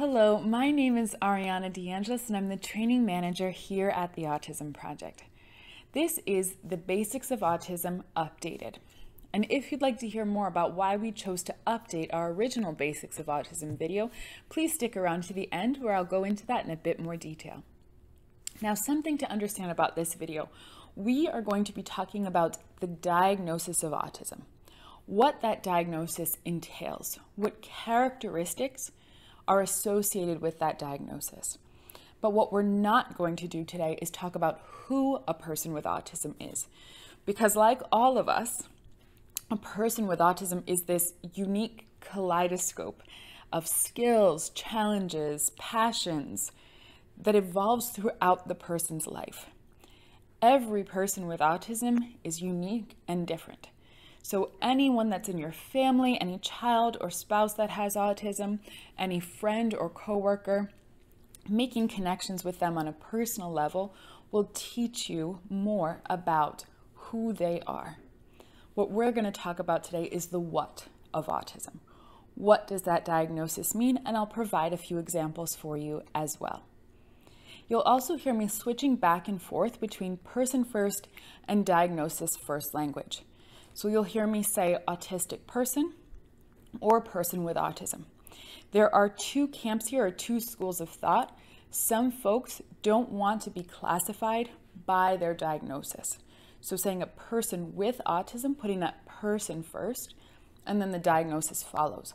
Hello, my name is Ariana DeAngelis and I'm the training manager here at the Autism Project. This is the Basics of Autism Updated. And if you'd like to hear more about why we chose to update our original Basics of Autism video, please stick around to the end where I'll go into that in a bit more detail. Now, something to understand about this video, we are going to be talking about the diagnosis of autism, what that diagnosis entails, what characteristics are associated with that diagnosis. But what we're not going to do today is talk about who a person with autism is. Because, like all of us, a person with autism is this unique kaleidoscope of skills, challenges, passions that evolves throughout the person's life. Every person with autism is unique and different. So, anyone that's in your family, any child or spouse that has autism, any friend or coworker, making connections with them on a personal level will teach you more about who they are. What we're going to talk about today is the what of autism. What does that diagnosis mean? And I'll provide a few examples for you as well. You'll also hear me switching back and forth between person first and diagnosis first language. So you'll hear me say autistic person or person with autism. There are two camps here, or two schools of thought. Some folks don't want to be classified by their diagnosis. So saying a person with autism, putting that person first, and then the diagnosis follows.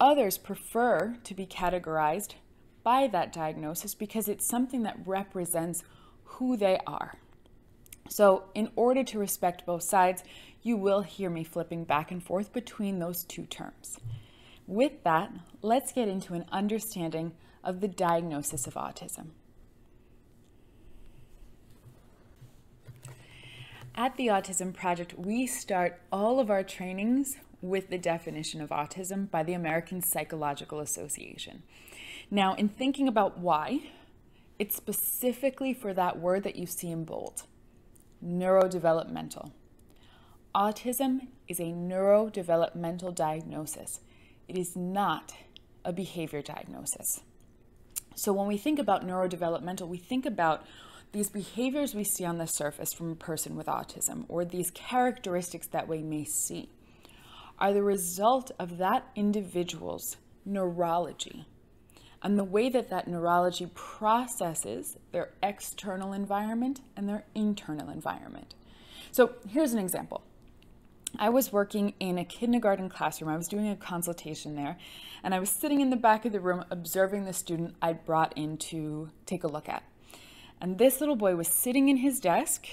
Others prefer to be categorized by that diagnosis because it's something that represents who they are. So, in order to respect both sides, you will hear me flipping back and forth between those two terms. With that, let's get into an understanding of the diagnosis of autism. At the Autism Project, we start all of our trainings with the definition of autism by the American Psychological Association. Now, in thinking about why, it's specifically for that word that you see in bold neurodevelopmental. Autism is a neurodevelopmental diagnosis. It is not a behavior diagnosis. So when we think about neurodevelopmental, we think about these behaviors we see on the surface from a person with autism or these characteristics that we may see are the result of that individual's neurology and the way that that neurology processes their external environment and their internal environment. So here's an example. I was working in a kindergarten classroom. I was doing a consultation there, and I was sitting in the back of the room observing the student I'd brought in to take a look at. And this little boy was sitting in his desk,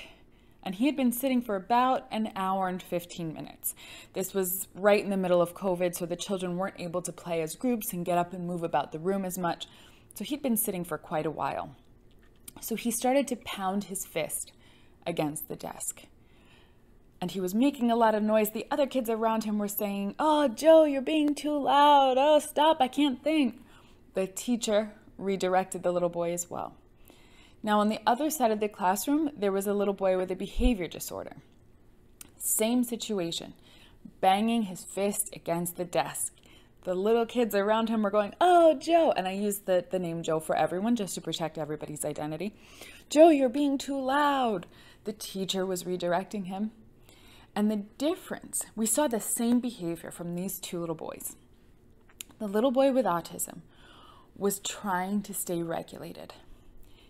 and he had been sitting for about an hour and 15 minutes. This was right in the middle of COVID, so the children weren't able to play as groups and get up and move about the room as much. So he'd been sitting for quite a while. So he started to pound his fist against the desk and he was making a lot of noise. The other kids around him were saying, Oh, Joe, you're being too loud. Oh, stop, I can't think. The teacher redirected the little boy as well. Now, on the other side of the classroom, there was a little boy with a behavior disorder. Same situation, banging his fist against the desk. The little kids around him were going, Oh, Joe. And I used the, the name Joe for everyone just to protect everybody's identity. Joe, you're being too loud. The teacher was redirecting him. And the difference, we saw the same behavior from these two little boys. The little boy with autism was trying to stay regulated.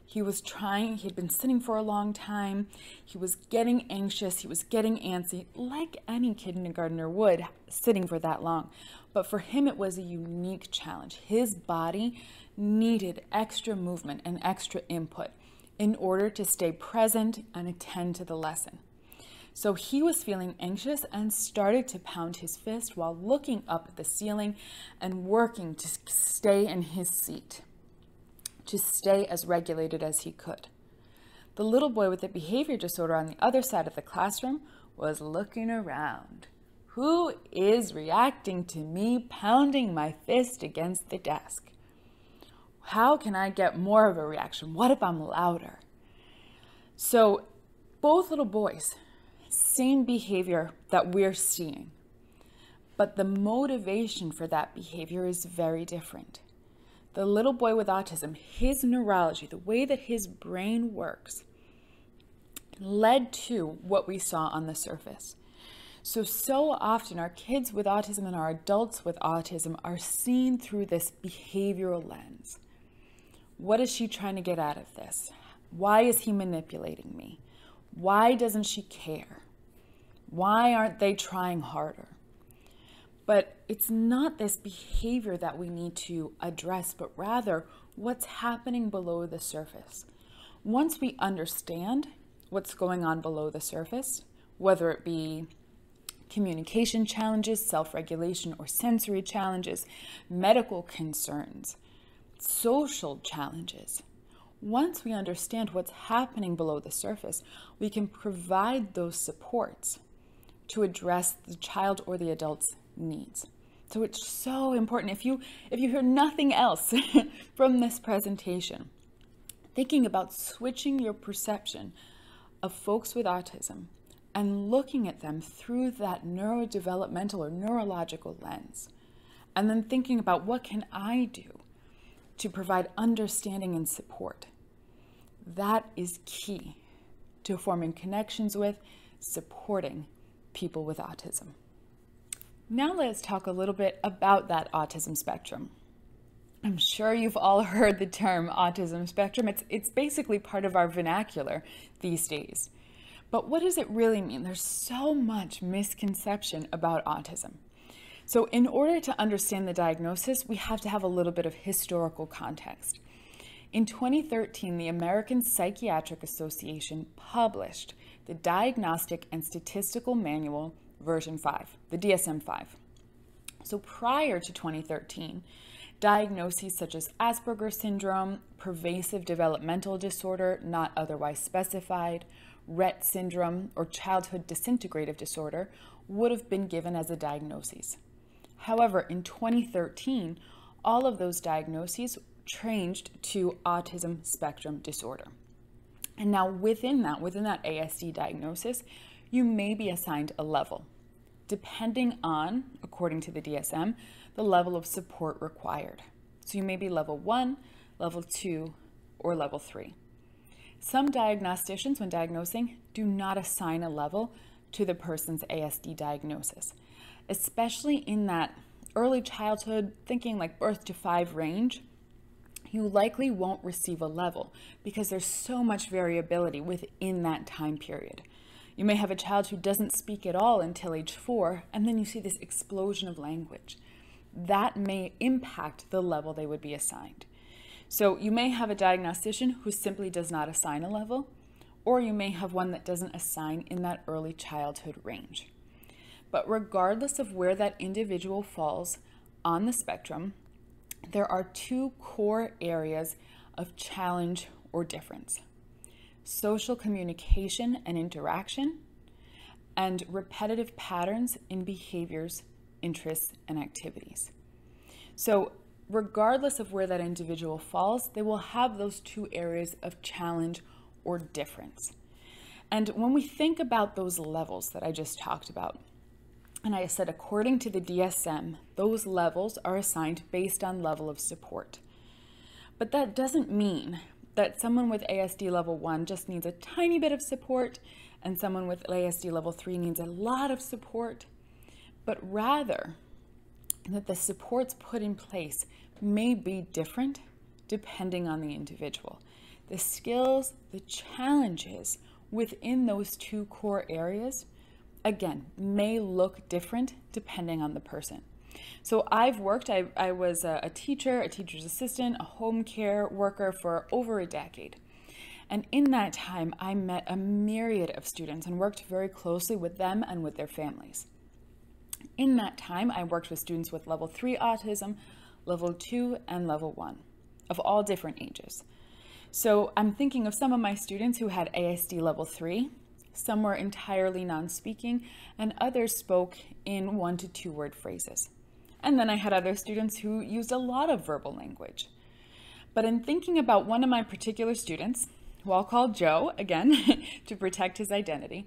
He was trying, he'd been sitting for a long time. He was getting anxious, he was getting antsy, like any kindergartner would, sitting for that long. But for him, it was a unique challenge. His body needed extra movement and extra input in order to stay present and attend to the lesson. So he was feeling anxious and started to pound his fist while looking up at the ceiling and working to stay in his seat, to stay as regulated as he could. The little boy with the behavior disorder on the other side of the classroom was looking around. Who is reacting to me pounding my fist against the desk? How can I get more of a reaction? What if I'm louder? So, both little boys same behavior that we're seeing, but the motivation for that behavior is very different. the little boy with autism, his neurology, the way that his brain works, led to what we saw on the surface. So, so often our kids with autism and our adults with autism are seen through this behavioral lens. What is she trying to get out of this? Why is he manipulating me? Why doesn't she care? Why aren't they trying harder? But it's not this behavior that we need to address, but rather what's happening below the surface. Once we understand what's going on below the surface, whether it be communication challenges, self regulation, or sensory challenges, medical concerns, social challenges. Once we understand what's happening below the surface, we can provide those supports to address the child or the adult's needs. So it's so important. If you if you hear nothing else from this presentation, thinking about switching your perception of folks with autism and looking at them through that neurodevelopmental or neurological lens. And then thinking about what can I do to provide understanding and support. That is key to forming connections with, supporting people with autism. Now let's talk a little bit about that autism spectrum. I'm sure you've all heard the term autism spectrum. It's, it's basically part of our vernacular these days. But what does it really mean? There's so much misconception about autism. So, in order to understand the diagnosis, we have to have a little bit of historical context. In 2013, the American Psychiatric Association published the Diagnostic and Statistical Manual version 5, the DSM 5. So, prior to 2013, diagnoses such as Asperger syndrome, pervasive developmental disorder not otherwise specified, Rett syndrome, or childhood disintegrative disorder would have been given as a diagnosis. However, in 2013, all of those diagnoses changed to autism spectrum disorder. And now within that, within that ASD diagnosis, you may be assigned a level, depending on, according to the DSM, the level of support required. So you may be level one, level two, or level three. Some diagnosticians, when diagnosing, do not assign a level to the person's ASD diagnosis especially in that early childhood, thinking like birth to five range, you likely won't receive a level because there's so much variability within that time period. You may have a child who doesn't speak at all until age four, and then you see this explosion of language. That may impact the level they would be assigned. So you may have a diagnostician who simply does not assign a level, or you may have one that doesn't assign in that early childhood range. But regardless of where that individual falls on the spectrum, there are two core areas of challenge or difference social communication and interaction, and repetitive patterns in behaviors, interests, and activities. So, regardless of where that individual falls, they will have those two areas of challenge or difference. And when we think about those levels that I just talked about, and I said, according to the DSM, those levels are assigned based on level of support. But that doesn't mean that someone with ASD level 1 just needs a tiny bit of support and someone with ASD level 3 needs a lot of support, but rather that the supports put in place may be different depending on the individual. The skills, the challenges within those two core areas again, may look different depending on the person. So I've worked, I, I was a, a teacher, a teacher's assistant, a home care worker for over a decade. And in that time, I met a myriad of students and worked very closely with them and with their families. In that time, I worked with students with level 3 autism, level 2, and level 1 of all different ages. So I'm thinking of some of my students who had ASD level 3 some were entirely non speaking, and others spoke in one to two word phrases. And then I had other students who used a lot of verbal language. But in thinking about one of my particular students, who I'll call Joe again to protect his identity,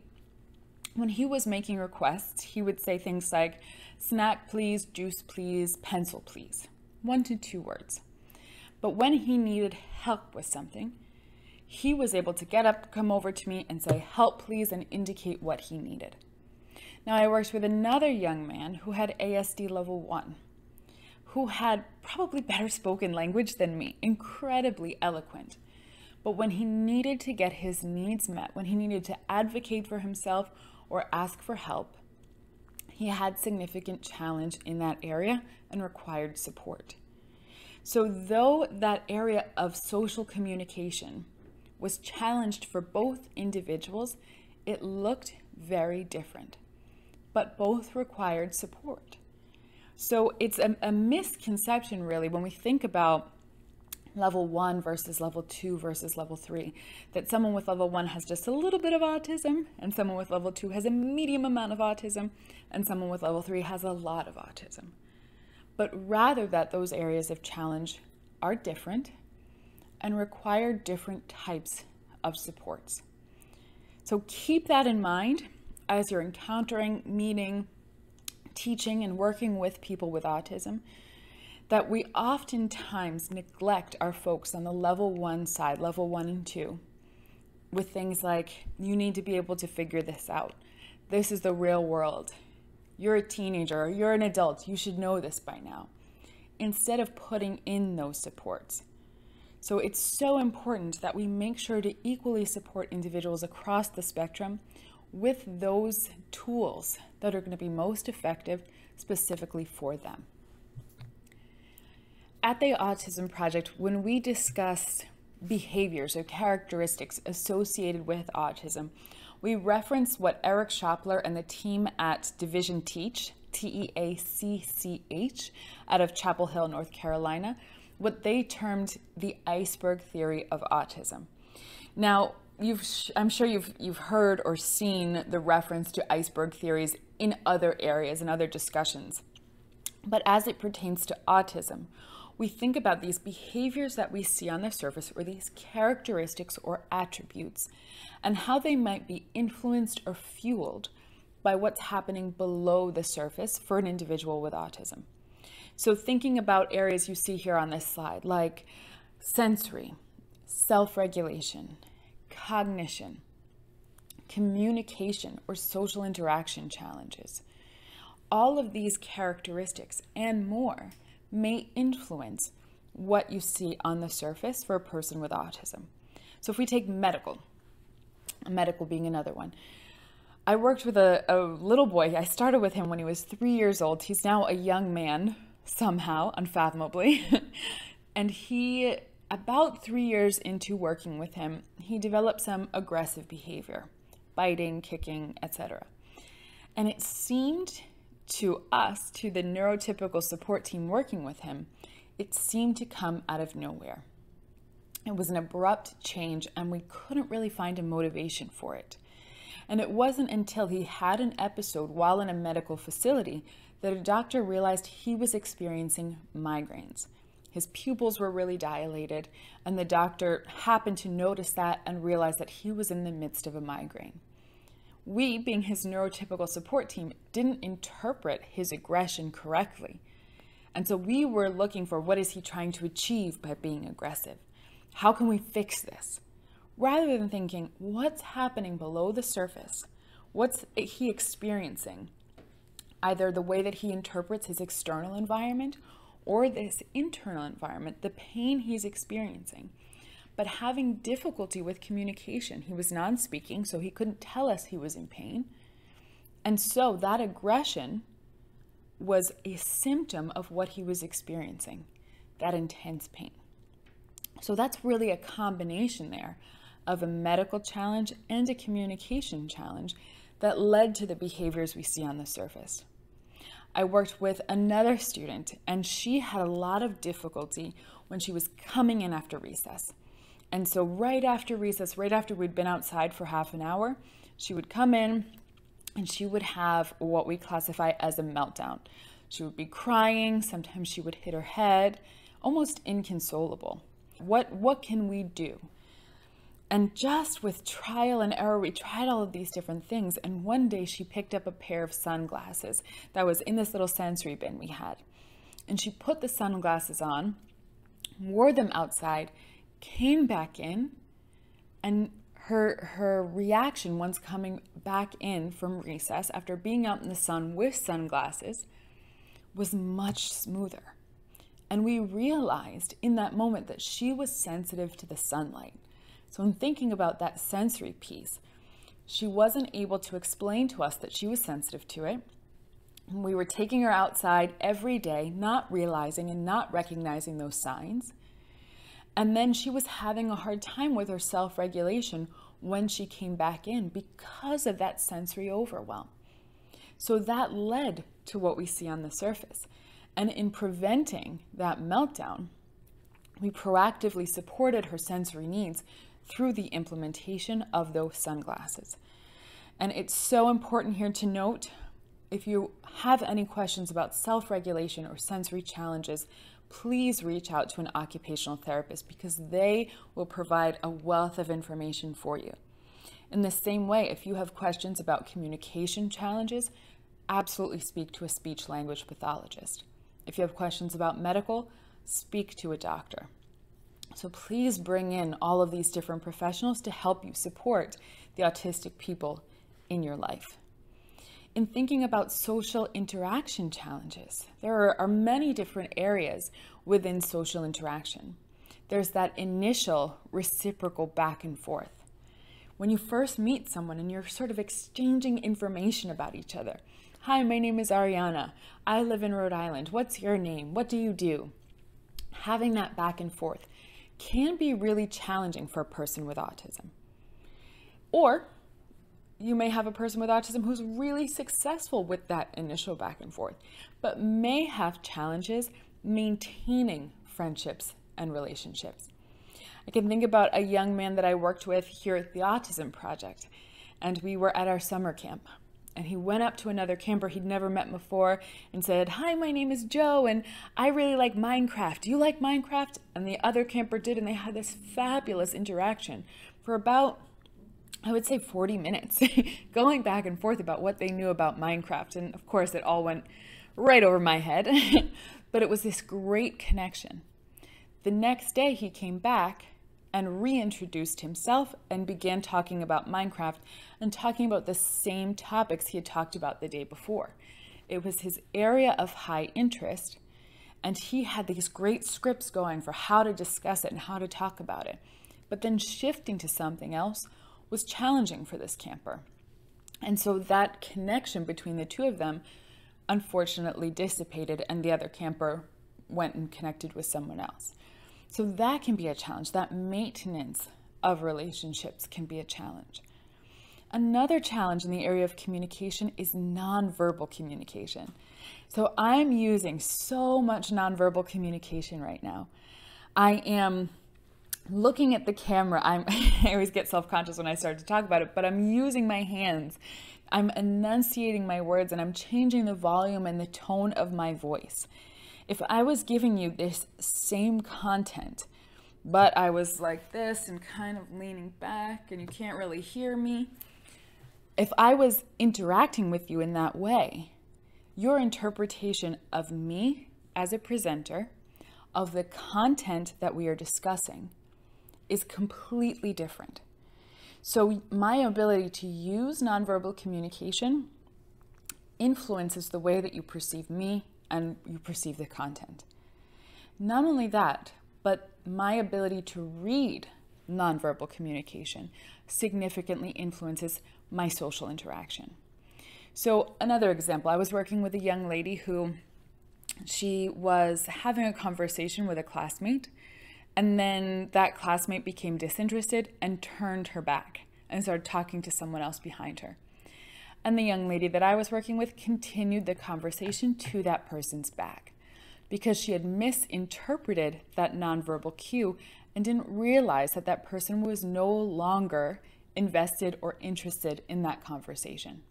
when he was making requests, he would say things like, snack please, juice please, pencil please, one to two words. But when he needed help with something, he was able to get up, come over to me, and say, Help, please, and indicate what he needed. Now, I worked with another young man who had ASD level one, who had probably better spoken language than me, incredibly eloquent. But when he needed to get his needs met, when he needed to advocate for himself or ask for help, he had significant challenge in that area and required support. So, though that area of social communication was challenged for both individuals, it looked very different, but both required support. So, it's a, a misconception, really, when we think about level one versus level two versus level three. That someone with level one has just a little bit of autism, and someone with level two has a medium amount of autism, and someone with level three has a lot of autism. But rather that those areas of challenge are different and require different types of supports. So keep that in mind as you're encountering, meeting, teaching, and working with people with autism that we oftentimes neglect our folks on the level one side, level one and two, with things like, you need to be able to figure this out. This is the real world. You're a teenager, you're an adult, you should know this by now, instead of putting in those supports. So it's so important that we make sure to equally support individuals across the spectrum with those tools that are going to be most effective specifically for them. At the Autism Project, when we discuss behaviors or characteristics associated with autism, we reference what Eric Schopler and the team at Division TEACCH, T E A C C H, out of Chapel Hill, North Carolina, what they termed the iceberg theory of autism. Now, you've I'm sure you've you've heard or seen the reference to iceberg theories in other areas and other discussions. But as it pertains to autism, we think about these behaviors that we see on the surface or these characteristics or attributes and how they might be influenced or fueled by what's happening below the surface for an individual with autism. So, thinking about areas you see here on this slide, like sensory, self regulation, cognition, communication, or social interaction challenges. All of these characteristics and more may influence what you see on the surface for a person with autism. So if we take medical, medical being another one. I worked with a, a little boy. I started with him when he was three years old. He's now a young man, somehow, unfathomably. and he, about three years into working with him, he developed some aggressive behavior, biting, kicking, etc. And it seemed to us, to the neurotypical support team working with him, it seemed to come out of nowhere. It was an abrupt change, and we couldn't really find a motivation for it. And it wasn't until he had an episode while in a medical facility that a doctor realized he was experiencing migraines. His pupils were really dilated, and the doctor happened to notice that and realize that he was in the midst of a migraine we, being his neurotypical support team, didn't interpret his aggression correctly. And so we were looking for what is he trying to achieve by being aggressive? How can we fix this? Rather than thinking, what's happening below the surface? What's he experiencing? Either the way that he interprets his external environment or this internal environment, the pain he's experiencing but having difficulty with communication. He was non speaking, so he couldn't tell us he was in pain. And so that aggression was a symptom of what he was experiencing, that intense pain. So that's really a combination there of a medical challenge and a communication challenge that led to the behaviors we see on the surface. I worked with another student, and she had a lot of difficulty when she was coming in after recess. And so, right after recess, right after we'd been outside for half an hour, she would come in and she would have what we classify as a meltdown. She would be crying, sometimes she would hit her head, almost inconsolable. What, what can we do? And just with trial and error, we tried all of these different things. And one day she picked up a pair of sunglasses that was in this little sensory bin we had. And she put the sunglasses on wore them outside, came back in, and her her reaction once coming back in from recess after being out in the sun with sunglasses was much smoother. And we realized in that moment that she was sensitive to the sunlight. So, in thinking about that sensory piece, she wasn't able to explain to us that she was sensitive to it. We were taking her outside every day, not realizing and not recognizing those signs. And then she was having a hard time with her self regulation when she came back in because of that sensory overwhelm. So that led to what we see on the surface. And in preventing that meltdown, we proactively supported her sensory needs through the implementation of those sunglasses. And it's so important here to note if you have any questions about self regulation or sensory challenges, please reach out to an occupational therapist because they will provide a wealth of information for you. In the same way, if you have questions about communication challenges, absolutely speak to a speech language pathologist. If you have questions about medical, speak to a doctor. So please bring in all of these different professionals to help you support the autistic people in your life in thinking about social interaction challenges. There are, many different areas within social interaction. There's that initial reciprocal back and forth. When you first meet someone and you're sort of exchanging information about each other. Hi, my name is Ariana. I live in Rhode Island. What's your name? What do you do? Having that back and forth can be really challenging for a person with autism. Or you may have a person with autism who's really successful with that initial back and forth, but may have challenges maintaining friendships and relationships. I can think about a young man that I worked with here at the Autism Project, and we were at our summer camp. And he went up to another camper he'd never met before and said, Hi, my name is Joe, and I really like Minecraft. Do you like Minecraft? And the other camper did, and they had this fabulous interaction for about I would say 40 minutes going back and forth about what they knew about Minecraft. And of course, it all went right over my head, but it was this great connection. The next day, he came back and reintroduced himself and began talking about Minecraft and talking about the same topics he had talked about the day before. It was his area of high interest, and he had these great scripts going for how to discuss it and how to talk about it. But then shifting to something else was challenging for this camper. And so that connection between the two of them unfortunately dissipated, and the other camper went and connected with someone else. So that can be a challenge. That maintenance of relationships can be a challenge. Another challenge in the area of communication is nonverbal communication. So I'm using so much nonverbal communication right now. I am looking at the camera, I'm, I always get self conscious when I start to talk about it, but I'm using my hands. I'm enunciating my words and I'm changing the volume and the tone of my voice. If I was giving you this same content, but I was like this and kind of leaning back and you can't really hear me, if I was interacting with you in that way, your interpretation of me as a presenter, of the content that we are discussing, is completely different. So, my ability to use nonverbal communication influences the way that you perceive me and you perceive the content. Not only that, but my ability to read nonverbal communication significantly influences my social interaction. So, another example I was working with a young lady who she was having a conversation with a classmate and then that classmate became disinterested and turned her back and started talking to someone else behind her. And the young lady that I was working with continued the conversation to that person's back because she had misinterpreted that nonverbal cue and didn't realize that that person was no longer invested or interested in that conversation.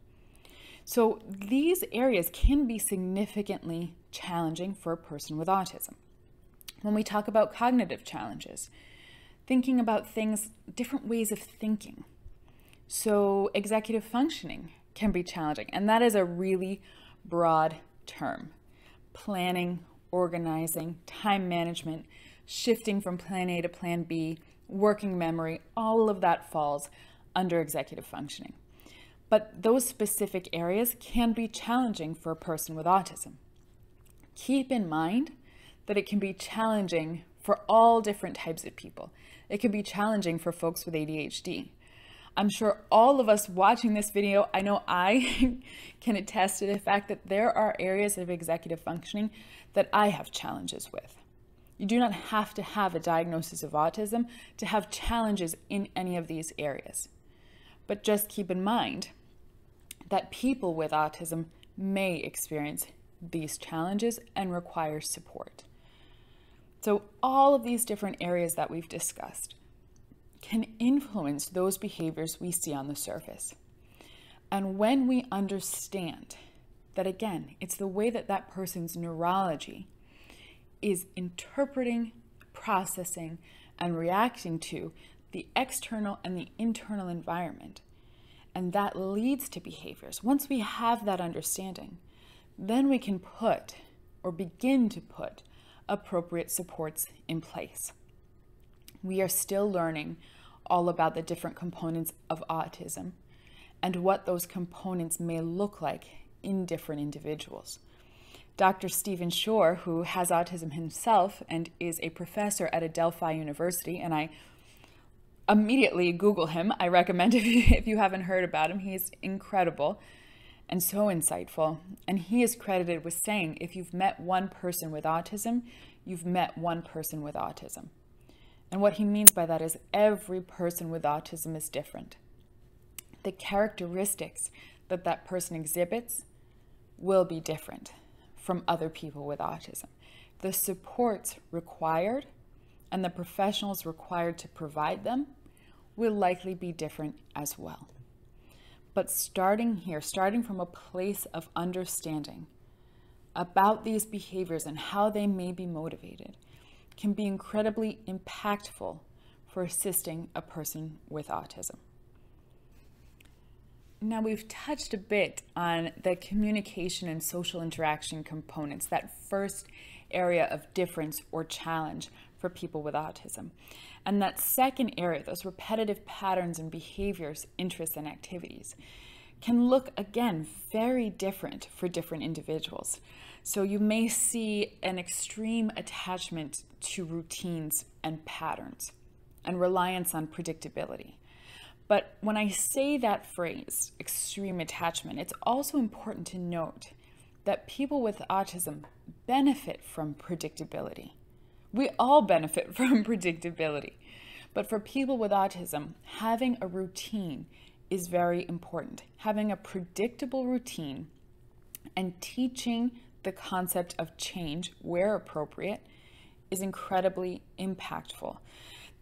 So these areas can be significantly challenging for a person with autism when we talk about cognitive challenges, thinking about things, different ways of thinking. So, executive functioning can be challenging, and that is a really broad term. Planning, organizing, time management, shifting from plan A to plan B, working memory, all of that falls under executive functioning. But those specific areas can be challenging for a person with autism. Keep in mind that it can be challenging for all different types of people. It can be challenging for folks with ADHD. I'm sure all of us watching this video, I know I can attest to the fact that there are areas of executive functioning that I have challenges with. You do not have to have a diagnosis of autism to have challenges in any of these areas. But just keep in mind that people with autism may experience these challenges and require support. So, all of these different areas that we've discussed can influence those behaviors we see on the surface. And when we understand that, again, it's the way that that person's neurology is interpreting, processing, and reacting to the external and the internal environment, and that leads to behaviors. Once we have that understanding, then we can put or begin to put appropriate supports in place. We are still learning all about the different components of autism and what those components may look like in different individuals. Dr. Stephen Shore, who has autism himself and is a professor at Adelphi University, and I immediately Google him. I recommend if you, if you haven't heard about him, he's incredible and so insightful. And he is credited with saying if you've met one person with autism, you've met one person with autism. And what he means by that is every person with autism is different. The characteristics that that person exhibits will be different from other people with autism. The supports required and the professionals required to provide them will likely be different as well. But starting here, starting from a place of understanding about these behaviors and how they may be motivated, can be incredibly impactful for assisting a person with autism. Now, we've touched a bit on the communication and social interaction components, that first area of difference or challenge for people with autism. And that second area, those repetitive patterns and behaviors, interests, and activities, can look again very different for different individuals. So you may see an extreme attachment to routines and patterns and reliance on predictability. But when I say that phrase, extreme attachment, it's also important to note that people with autism benefit from predictability. We all benefit from predictability. But for people with autism, having a routine is very important. Having a predictable routine and teaching the concept of change where appropriate is incredibly impactful.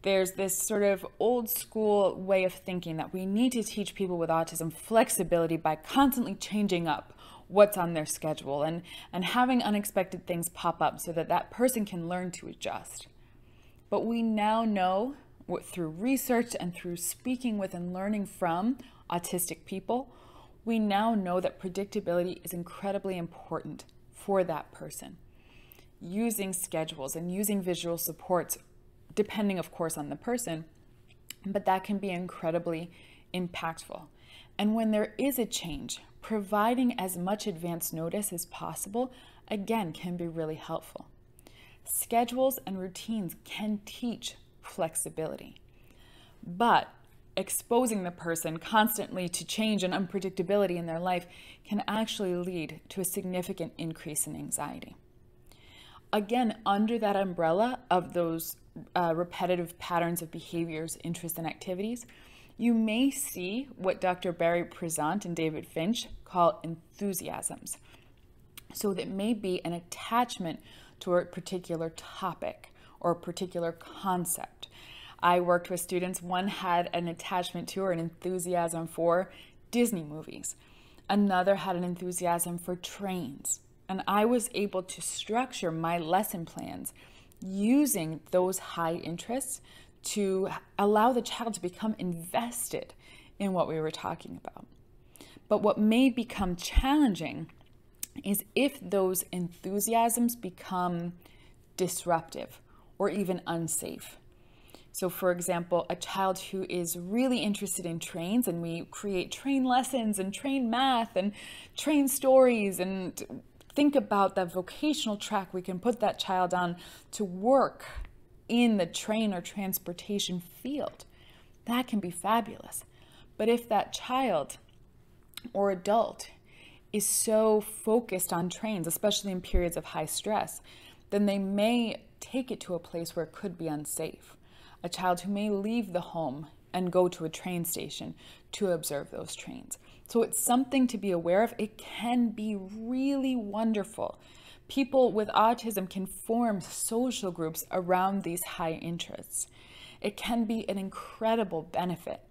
There's this sort of old school way of thinking that we need to teach people with autism flexibility by constantly changing up what's on their schedule and, and having unexpected things pop up so that that person can learn to adjust. But we now know through research and through speaking with and learning from autistic people, we now know that predictability is incredibly important for that person. Using schedules and using visual supports, depending, of course, on the person, but that can be incredibly impactful. And when there is a change, providing as much advance notice as possible, again, can be really helpful. Schedules and routines can teach flexibility, but exposing the person constantly to change and unpredictability in their life can actually lead to a significant increase in anxiety. Again, under that umbrella of those uh, repetitive patterns of behaviors, interests, and activities, you may see what Dr. Barry Prizant and David Finch call enthusiasms. So that may be an attachment to a particular topic or a particular concept. I worked with students, one had an attachment to or an enthusiasm for Disney movies, another had an enthusiasm for trains. And I was able to structure my lesson plans using those high interests to allow the child to become invested in what we were talking about. But what may become challenging is if those enthusiasms become disruptive or even unsafe. So, for example, a child who is really interested in trains, and we create train lessons and train math and train stories, and think about that vocational track we can put that child on to work in the train or transportation field. That can be fabulous. But if that child or adult is so focused on trains, especially in periods of high stress, then they may take it to a place where it could be unsafe a child who may leave the home and go to a train station to observe those trains. So it's something to be aware of. It can be really wonderful. People with autism can form social groups around these high interests. It can be an incredible benefit,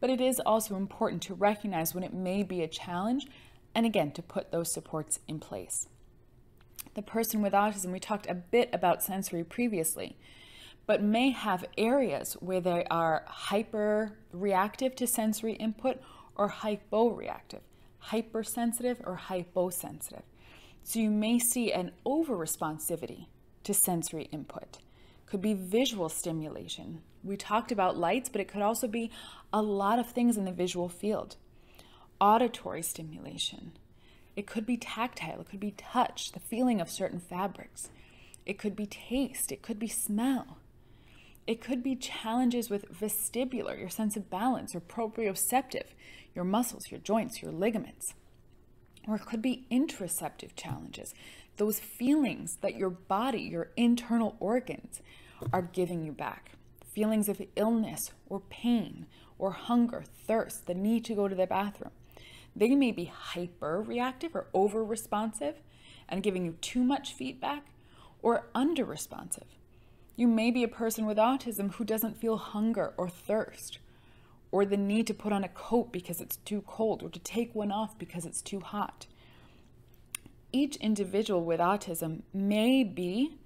but it is also important to recognize when it may be a challenge and again to put those supports in place. The person with autism, we talked a bit about sensory previously but may have areas where they are hyper reactive to sensory input or hyporeactive, hypersensitive or hyposensitive. So you may see an over-responsivity to sensory input. Could be visual stimulation. We talked about lights, but it could also be a lot of things in the visual field. Auditory stimulation. It could be tactile, it could be touch, the feeling of certain fabrics. It could be taste, it could be smell. It could be challenges with vestibular, your sense of balance, or proprioceptive, your muscles, your joints, your ligaments. Or it could be interoceptive challenges, those feelings that your body, your internal organs are giving you back. Feelings of illness or pain or hunger, thirst, the need to go to the bathroom. They may be hyper reactive or over responsive and giving you too much feedback or under responsive you may be a person with autism who doesn't feel hunger or thirst, or the need to put on a coat because it's too cold, or to take one off because it's too hot. Each individual with autism may be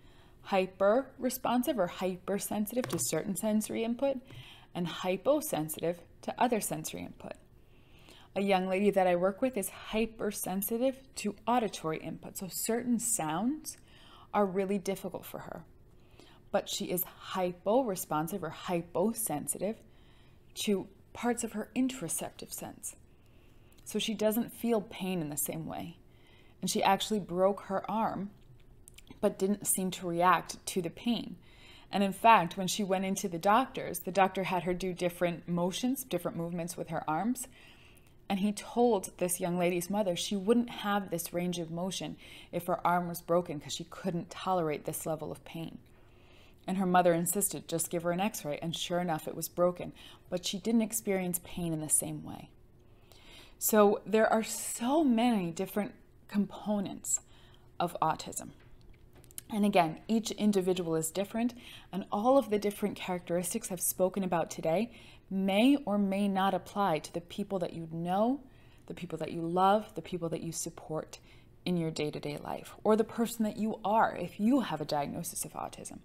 hyper responsive or hypersensitive to certain sensory input and hyposensitive to other sensory input. A young lady that I work with is hypersensitive to auditory input, so certain sounds are really difficult for her but she is hypo-responsive or hyposensitive to parts of her interoceptive sense. So she doesn't feel pain in the same way. And she actually broke her arm, but didn't seem to react to the pain. And in fact, when she went into the doctor's, the doctor had her do different motions, different movements with her arms. And he told this young lady's mother she wouldn't have this range of motion if her arm was broken because she couldn't tolerate this level of pain. And her mother insisted, just give her an x ray. And sure enough, it was broken. But she didn't experience pain in the same way. So there are so many different components of autism. And again, each individual is different, and all of the different characteristics I've spoken about today may or may not apply to the people that you know, the people that you love, the people that you support in your day to day life, or the person that you are if you have a diagnosis of autism.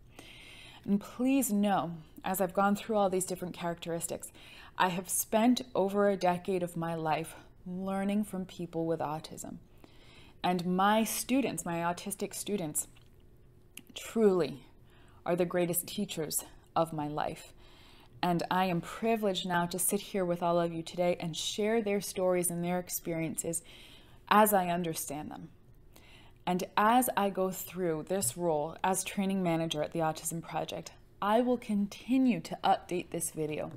And please know, as I've gone through all these different characteristics, I have spent over a decade of my life learning from people with autism. And my students, my autistic students, truly are the greatest teachers of my life. And I am privileged now to sit here with all of you today and share their stories and their experiences as I understand them. And as I go through this role as training manager at the Autism Project, I will continue to update this video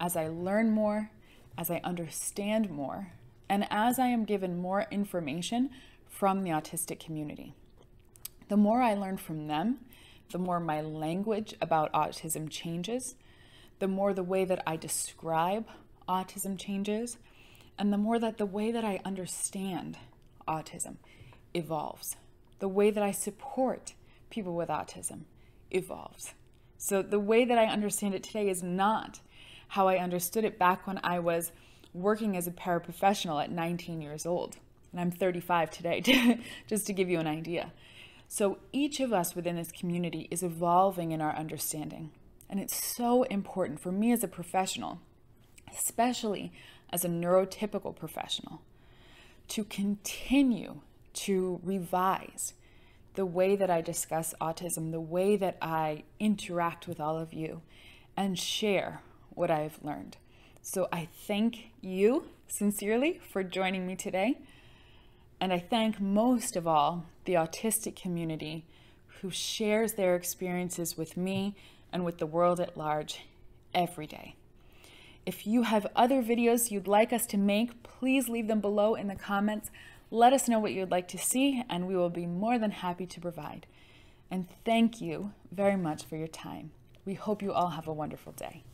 as I learn more, as I understand more, and as I am given more information from the autistic community. The more I learn from them, the more my language about autism changes, the more the way that I describe autism changes, and the more that the way that I understand autism evolves. The way that I support people with autism evolves. So the way that I understand it today is not how I understood it back when I was working as a paraprofessional at 19 years old. And I'm 35 today, just to give you an idea. So each of us within this community is evolving in our understanding. And it's so important for me as a professional, especially as a neurotypical professional, to continue to revise the way that I discuss autism, the way that I interact with all of you, and share what I've learned. So I thank you sincerely for joining me today. And I thank most of all the autistic community who shares their experiences with me and with the world at large every day. If you have other videos you'd like us to make, please leave them below in the comments. Let us know what you'd like to see, and we will be more than happy to provide. And thank you very much for your time. We hope you all have a wonderful day.